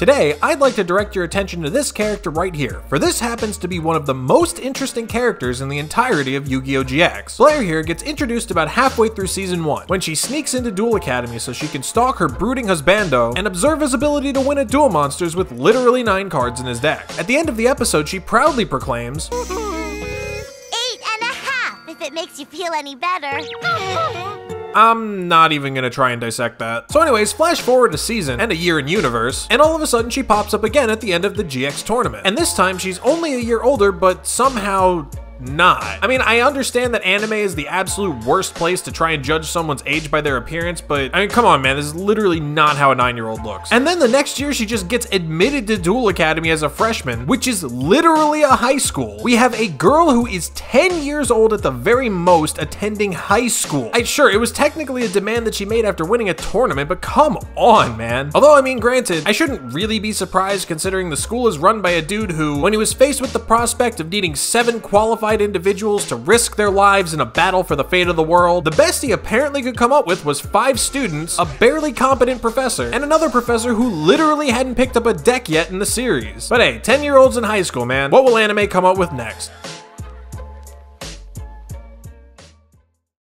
Today, I'd like to direct your attention to this character right here, for this happens to be one of the most interesting characters in the entirety of Yu-Gi-Oh! GX. Blair here gets introduced about halfway through season 1, when she sneaks into Duel Academy so she can stalk her brooding husbando and observe his ability to win at Duel Monsters with literally 9 cards in his deck. At the end of the episode, she proudly proclaims, Eight and a half, if it makes you feel any better. I'm not even gonna try and dissect that. So anyways, flash forward a season and a year in universe, and all of a sudden she pops up again at the end of the GX tournament. And this time she's only a year older, but somehow not. I mean, I understand that anime is the absolute worst place to try and judge someone's age by their appearance, but I mean, come on, man, this is literally not how a nine year old looks. And then the next year, she just gets admitted to Duel Academy as a freshman, which is literally a high school. We have a girl who is 10 years old at the very most attending high school. I, sure, it was technically a demand that she made after winning a tournament, but come on, man. Although, I mean, granted, I shouldn't really be surprised considering the school is run by a dude who, when he was faced with the prospect of needing seven qualified individuals to risk their lives in a battle for the fate of the world, the best he apparently could come up with was five students, a barely competent professor, and another professor who literally hadn't picked up a deck yet in the series. But hey, 10 year olds in high school, man. What will anime come up with next?